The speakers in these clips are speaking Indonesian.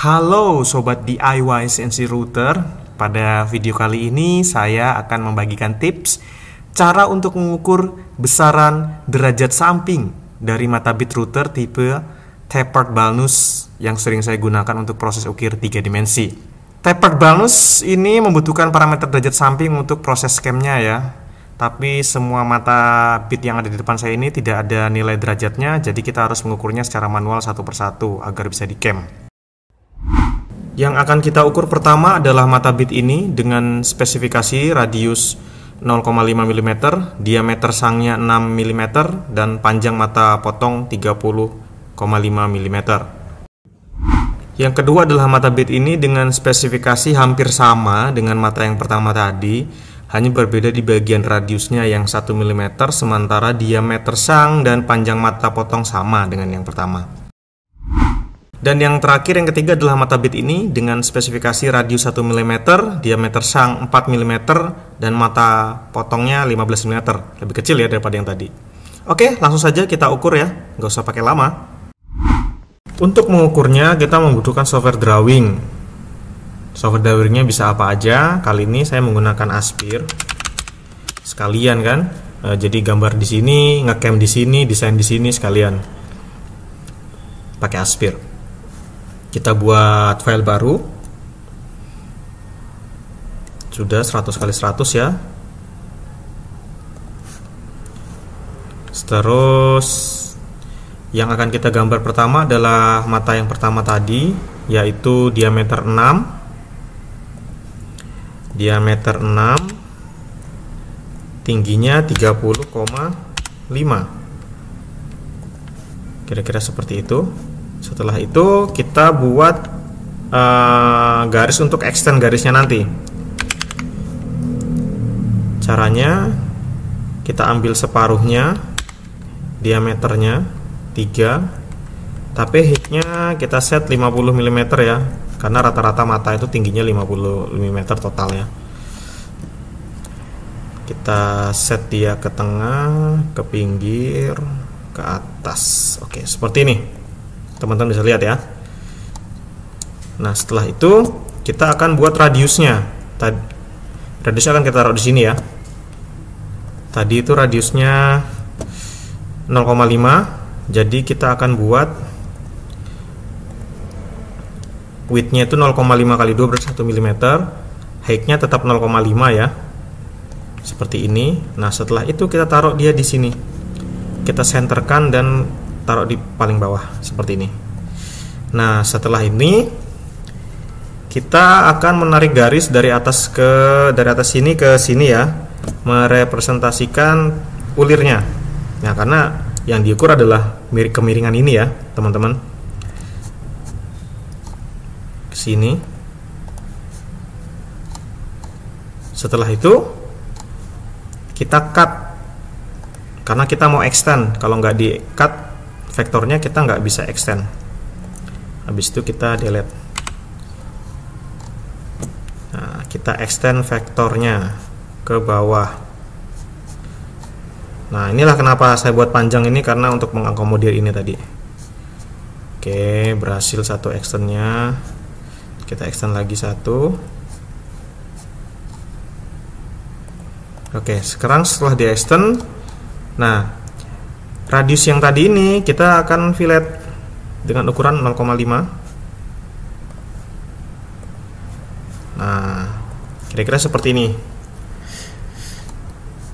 Halo sobat DIY CNC router. Pada video kali ini saya akan membagikan tips cara untuk mengukur besaran derajat samping dari mata bit router tipe tapered balnus yang sering saya gunakan untuk proses ukir 3 dimensi. Tapered balnus ini membutuhkan parameter derajat samping untuk proses scamnya ya. Tapi semua mata bit yang ada di depan saya ini tidak ada nilai derajatnya, jadi kita harus mengukurnya secara manual satu persatu agar bisa di cam. Yang akan kita ukur pertama adalah mata bit ini dengan spesifikasi radius 0,5 mm, diameter sangnya 6 mm, dan panjang mata potong 30,5 mm. Yang kedua adalah mata bit ini dengan spesifikasi hampir sama dengan mata yang pertama tadi, hanya berbeda di bagian radiusnya yang 1 mm, sementara diameter sang dan panjang mata potong sama dengan yang pertama. Dan yang terakhir yang ketiga adalah mata bit ini dengan spesifikasi radius 1 mm, diameter sang 4 mm, dan mata potongnya 15 mm. Lebih kecil ya daripada yang tadi. Oke, langsung saja kita ukur ya, nggak usah pakai lama. Untuk mengukurnya kita membutuhkan software drawing. Software drawingnya bisa apa aja. Kali ini saya menggunakan Aspir. Sekalian kan, e, jadi gambar di sini, ngecam di sini, desain di sini sekalian. Pakai Aspir kita buat file baru. Sudah 100 kali 100 ya. Terus yang akan kita gambar pertama adalah mata yang pertama tadi yaitu diameter 6 diameter 6 tingginya 30,5 kira-kira seperti itu setelah itu kita buat uh, garis untuk extend garisnya nanti. Caranya kita ambil separuhnya diameternya 3 tapi hitnya kita set 50 mm ya karena rata-rata mata itu tingginya 50 mm total ya. Kita set dia ke tengah ke pinggir ke atas. Oke seperti ini teman-teman bisa lihat ya. Nah setelah itu kita akan buat radiusnya. Tadi radiusnya akan kita taruh di sini ya. Tadi itu radiusnya 0,5 jadi kita akan buat widthnya itu 0,5 kali 2 berarti 1 mm heightnya tetap 0,5 ya. Seperti ini. Nah setelah itu kita taruh dia di sini. Kita centerkan dan taruh di paling bawah seperti ini. Nah setelah ini kita akan menarik garis dari atas ke dari atas sini ke sini ya merepresentasikan ulirnya. Nah karena yang diukur adalah miring kemiringan ini ya teman-teman. Ke sini. Setelah itu kita cut. Karena kita mau extend kalau nggak di cut vektornya kita nggak bisa extend. Habis itu kita delete. Nah kita extend vektornya ke bawah. Nah inilah kenapa saya buat panjang ini karena untuk mengakomodir ini tadi. Oke berhasil satu extendnya. Kita extend lagi satu. Oke sekarang setelah di extend nah radius yang tadi ini kita akan fillet dengan ukuran 0,5 nah kira-kira seperti ini.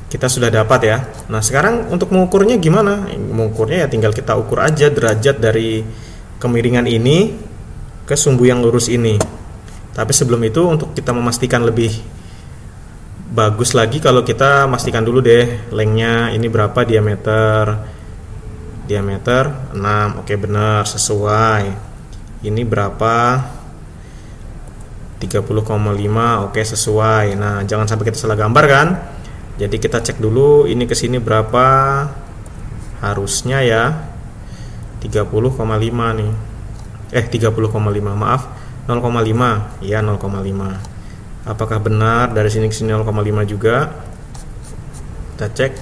Kita sudah dapat ya. Nah sekarang untuk mengukurnya gimana? Mengukurnya ya tinggal kita ukur aja derajat dari kemiringan ini ke sumbu yang lurus ini. Tapi sebelum itu untuk kita memastikan lebih bagus lagi kalau kita pastikan dulu deh lengthnya ini berapa diameter diameter 6 oke benar sesuai. Ini berapa? 30,5 oke sesuai. Nah jangan sampai kita salah gambar kan? Jadi kita cek dulu ini ke sini berapa. Harusnya ya 30,5 nih. Eh 30,5 maaf. 0,5 ya 0,5 apakah benar dari sini ke sini 0,5 juga? Kita cek.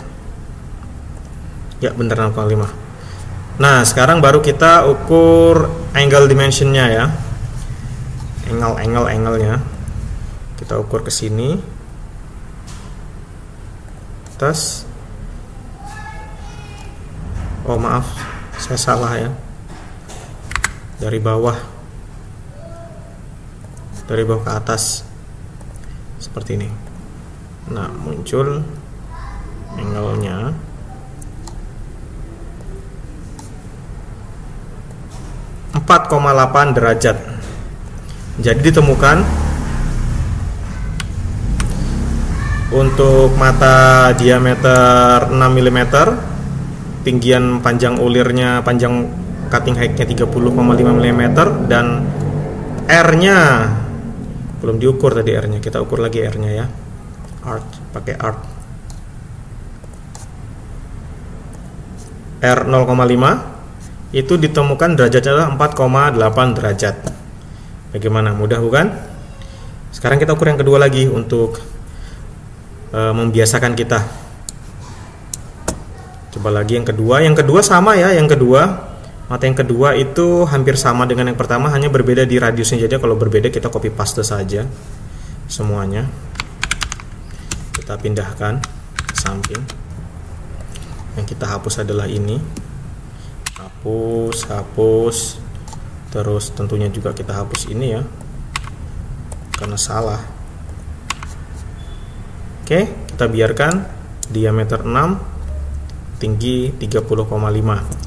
Ya benar 0,5 Nah, sekarang baru kita ukur angle dimensionnya ya. angle angle angle-nya. Kita ukur ke sini. Tes oh maaf saya salah ya. Dari bawah. Dari bawah ke atas. Seperti ini. Nah muncul angle-nya 4,8 derajat. Jadi ditemukan untuk mata diameter 6 mm tinggian panjang ulirnya panjang cutting height-nya 30,5 mm dan R-nya belum diukur tadi R-nya kita ukur lagi R-nya ya. Art pakai art R 0,5 itu ditemukan derajatnya adalah 4,8 derajat. Bagaimana? Mudah bukan? Sekarang kita ukur yang kedua lagi untuk e, membiasakan kita. Coba lagi yang kedua. Yang kedua sama ya yang kedua. Mata yang kedua itu hampir sama dengan yang pertama hanya berbeda di radiusnya. Jadi kalau berbeda kita copy paste saja semuanya. Kita pindahkan ke samping. Yang kita hapus adalah ini hapus hapus. Terus tentunya juga kita hapus ini ya. Karena salah. Oke kita biarkan diameter 6 tinggi 30,5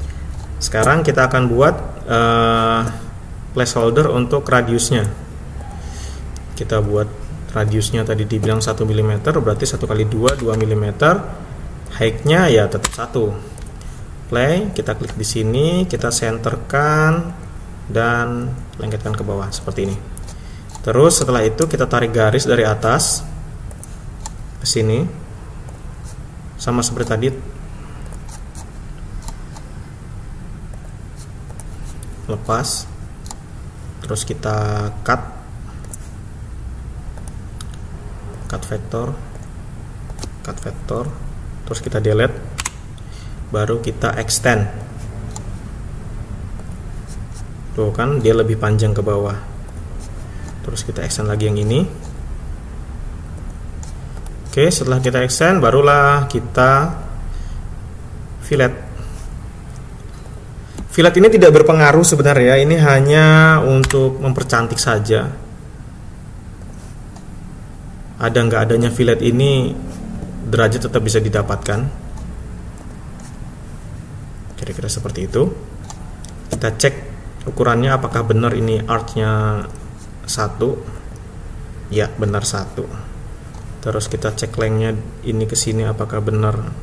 sekarang kita akan buat uh, placeholder untuk radiusnya. Kita buat radiusnya tadi dibilang 1 mm berarti 1 kali 2 2 mm height-nya ya tetap satu play kita klik di sini kita centerkan dan lengketkan ke bawah seperti ini. Terus setelah itu kita tarik garis dari atas ke sini sama seperti tadi. Lepas terus kita cut cut vector cut vector terus kita delete baru kita extend. Tuh kan dia lebih panjang ke bawah. Terus kita extend lagi yang ini. Oke setelah kita extend barulah kita fillet. Fillet ini tidak berpengaruh sebenarnya ini hanya untuk mempercantik saja. Ada nggak adanya fillet ini derajat tetap bisa didapatkan kira-kira seperti itu. Kita cek ukurannya apakah benar ini artnya satu? Ya benar satu. Terus kita cek lengthnya ini ke sini apakah benar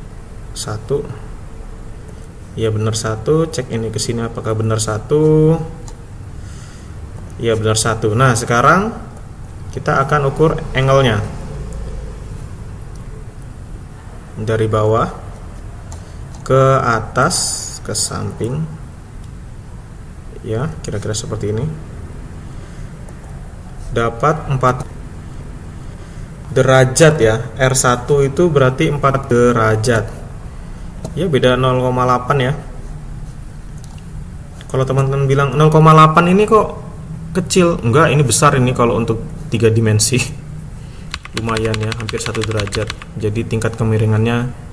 satu? Ya benar satu. Cek ini ke sini apakah benar satu? Ya benar satu. Nah sekarang kita akan ukur angle-nya. Dari bawah ke atas ke samping. Ya kira-kira seperti ini. Dapat 4 derajat ya. R1 itu berarti 4 derajat. Ya beda 0,8 ya. Kalau teman-teman bilang 0,8 ini kok kecil? Enggak ini besar ini kalau untuk tiga dimensi. Lumayan ya hampir satu derajat. Jadi tingkat kemiringannya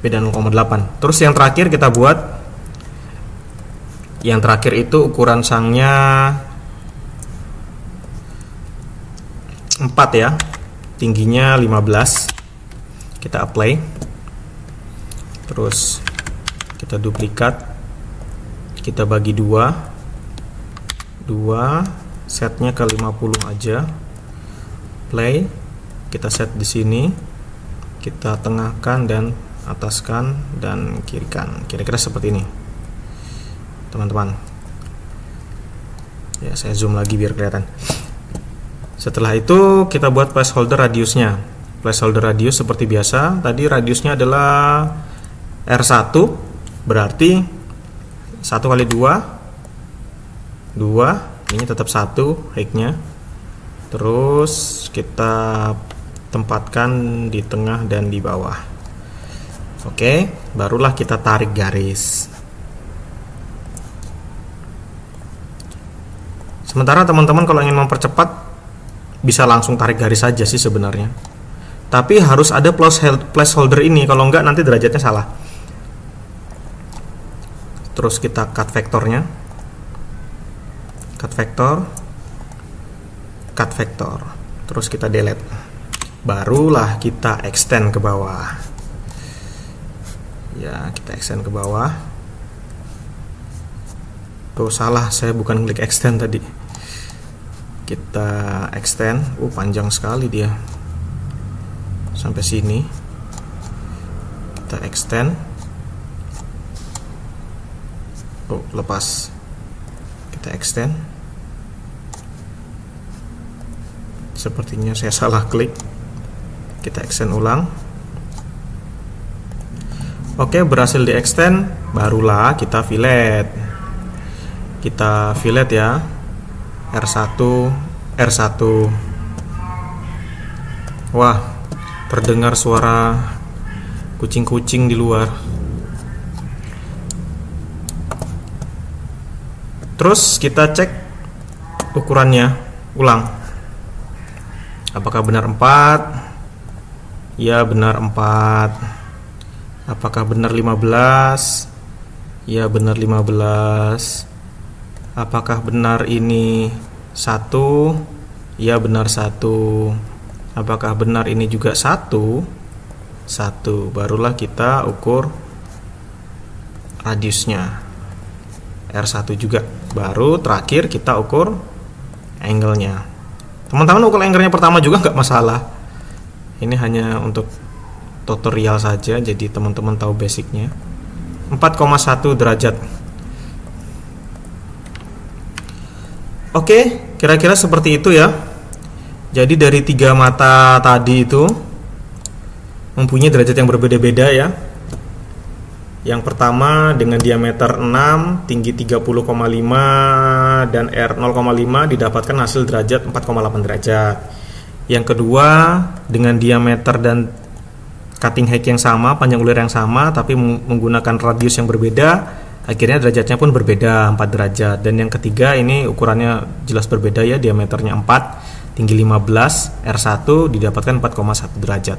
beda 0,8 terus yang terakhir kita buat yang terakhir itu ukuran sangnya 4 ya. Tingginya 15 kita apply. Terus kita duplikat. Kita bagi dua. Dua setnya ke 50 aja. Play. Kita set di sini. Kita tengahkan dan ataskan dan kirikan. Kira-kira seperti ini. Teman-teman. Ya saya zoom lagi biar kelihatan. Setelah itu kita buat placeholder radiusnya. Placeholder radius seperti biasa. Tadi radiusnya adalah R1 berarti 1 kali 2 2 ini tetap 1 height-nya. Terus kita tempatkan di tengah dan di bawah oke barulah kita tarik garis. Sementara teman-teman kalau ingin mempercepat bisa langsung tarik garis saja sih sebenarnya. Tapi harus ada plus placeholder ini kalau enggak nanti derajatnya salah. Terus kita cut vektornya. Cut vektor. Cut vektor. Terus kita delete. Barulah kita extend ke bawah ya kita extend ke bawah. Tuh salah saya bukan klik extend tadi. Kita extend. Uh panjang sekali dia. Sampai sini. Kita extend. Oh lepas. Kita extend. Sepertinya saya salah klik. Kita extend ulang oke berhasil di extend barulah kita fillet kita fillet ya R1 R1 wah terdengar suara kucing-kucing di luar. Terus kita cek ukurannya ulang. Apakah benar 4? Ya, benar 4. Apakah benar 15? Ya, benar 15. Apakah benar ini 1? Ya, benar 1 apakah benar ini juga satu? Satu. Barulah kita ukur radiusnya. R1 juga. Baru terakhir kita ukur angle-nya. Teman-teman ukur angle-nya pertama juga nggak masalah. Ini hanya untuk tutorial saja jadi teman-teman tahu basicnya 4,1 derajat oke kira-kira seperti itu ya jadi dari tiga mata tadi itu mempunyai derajat yang berbeda-beda ya. Yang pertama dengan diameter 6, tinggi 30,5 dan R 0,5 didapatkan hasil derajat 4,8 derajat. Yang kedua dengan diameter dan cutting height yang sama, panjang ulir yang sama tapi menggunakan radius yang berbeda, akhirnya derajatnya pun berbeda 4 derajat. Dan yang ketiga ini ukurannya jelas berbeda ya, diameternya 4 tinggi 15, R1 didapatkan 4,1 derajat.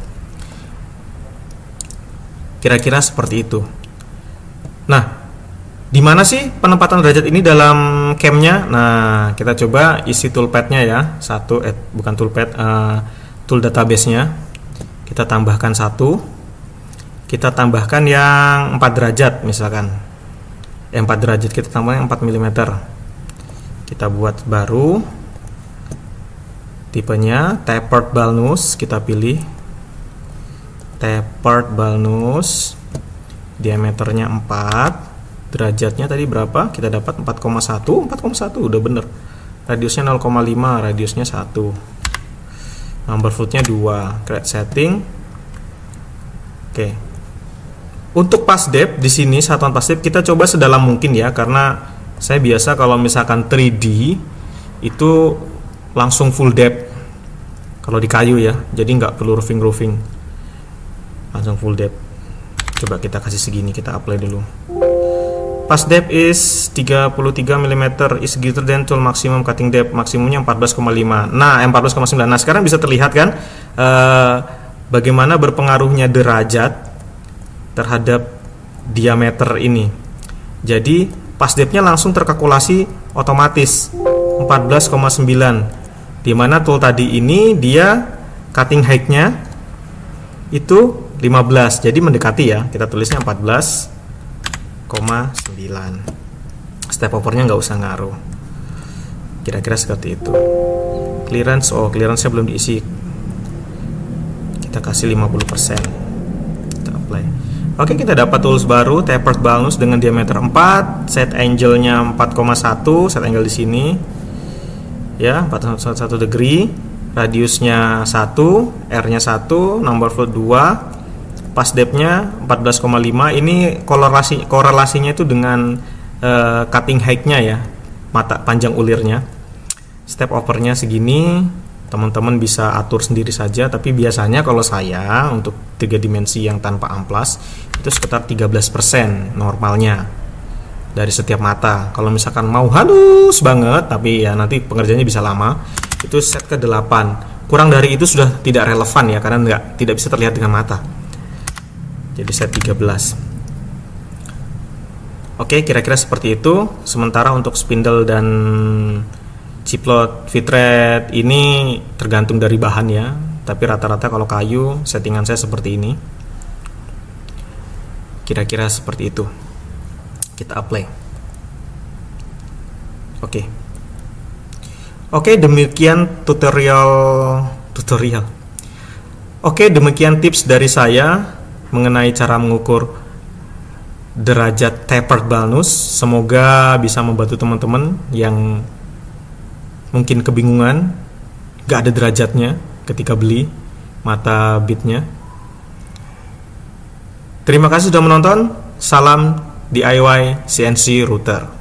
Kira-kira seperti itu. Nah, di mana sih penempatan derajat ini dalam camnya? Nah, kita coba isi toolpadnya ya. Satu, eh, bukan toolpad, uh, tool database-nya. Kita tambahkan satu. Kita tambahkan yang 4 derajat misalkan. Eh, 4 derajat kita tambahkan 4 mm. Kita buat baru. Tipenya tapered balnus kita pilih. Tapered balnus diameternya 4 derajatnya tadi berapa? Kita dapat 4,1 4,1 udah bener. Radiusnya 0,5 radiusnya 1 number footnya 2 create setting. Oke. Untuk pas depth di sini satuan pas depth kita coba sedalam mungkin ya karena saya biasa kalau misalkan 3D itu langsung full depth kalau di kayu ya jadi nggak perlu roofing roofing langsung full depth coba kita kasih segini kita apply dulu pas depth is 33 mm is greater than tool maximum cutting depth maksimumnya 14,5 nah 14,9 nah sekarang bisa terlihat kan uh, bagaimana berpengaruhnya derajat terhadap diameter ini. Jadi pas depthnya langsung terkalkulasi otomatis 14,9 di mana tool tadi ini dia cutting height-nya itu 15 jadi mendekati ya kita tulisnya 14,9 step overnya nggak usah ngaruh. Kira-kira seperti itu. Clearance oh clearance nya belum diisi. Kita kasih 50% kita apply. Oke kita dapat tools baru tapered balance dengan diameter 4 set angle-nya 4,1 set angle di sini. Ya 41 degree radiusnya 1 R nya 1 number float 2 pas depth-nya 14,5 ini korelasi korelasinya itu dengan uh, cutting height-nya ya mata panjang ulirnya step overnya segini teman-teman bisa atur sendiri saja tapi biasanya kalau saya untuk tiga dimensi yang tanpa amplas itu sekitar 13% normalnya dari setiap mata. Kalau misalkan mau halus banget, tapi ya nanti pengerjaannya bisa lama, itu set ke 8. Kurang dari itu sudah tidak relevan ya, karena nggak tidak bisa terlihat dengan mata. Jadi set 13. Oke, kira-kira seperti itu. Sementara untuk spindle dan ciplot fitret ini tergantung dari bahannya, tapi rata-rata kalau kayu settingan saya seperti ini. Kira-kira seperti itu kita apply oke oke demikian tutorial tutorial oke demikian tips dari saya mengenai cara mengukur derajat tapered balnus semoga bisa membantu teman-teman yang mungkin kebingungan gak ada derajatnya ketika beli mata bitnya. Terima kasih sudah menonton. Salam DIY CNC router.